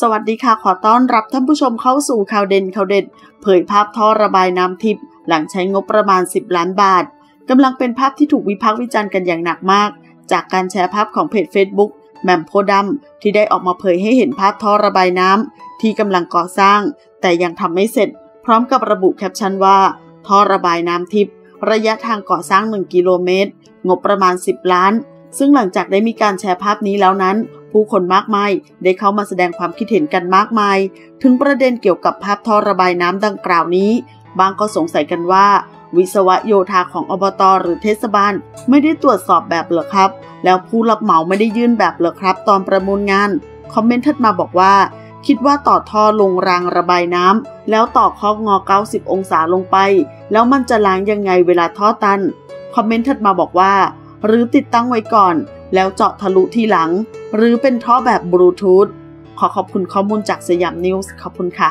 สวัสดีค่ะขอต้อนรับท่านผู้ชมเข้าสู่ข่าวเด่นข่าวเด็ด เผยภาพท่อระบายน้ำทิพย์หลังใช้งบประมาณ 10 ล้านบาทกำลังเป็นภาพที่ถูกวิพากษ์วิจารณ์กันอย่างหนักมาก จากการแชร์ภาพของเพจ Facebook แหม่มโพดำที่ได้ออกมาเผยให้เห็นภาพท่อระบายน้ำที่กำลังก่อสร้าง แต่ยังทำไม่เสร็จ พร้อมกับระบุแคปชั่นว่า ท่อระบายน้ำทิพย์ระยะทางก่อสร้าง 1 กิโลเมตร งบประมาณ 10 ล้าน ซึ่งหลังจากได้มีการแชร์ภาพนี้แล้วนั้น ผู้คนมากมายได้เข้ามาแสดงความคิดเห็นกันมากมาย ถึงประเด็นเกี่ยวกับภาพท่อระบายน้ำดังกล่าวนี้ บางก็สงสัยกันว่า วิศวโยธาของอบตหรือเทศบาล ไม่ได้ตรวจสอบแบบเหรอครับ แล้วผู้รับเหมาไม่ได้ยื่นแบบเหรอครับ ตอนประมูลงาน คอมเมนต์ถัดมาบอกว่า คิดว่าต่อท่อลงรางระบายน้ำแล้วต่อคอกงอ 90 องศาลงไป แล้วมันจะล้างยังไงเวลาท่อตัน คอมเมนต์ถัดมาบอกว่าหรือติดตั้งไว้ก่อน แล้วเจาะทะลุที่หลัง หรือเป็นท่อแบบบลูทูธขอขอบคุณข้อมูลจากสยามนิวส์ขอบคุณค่ะ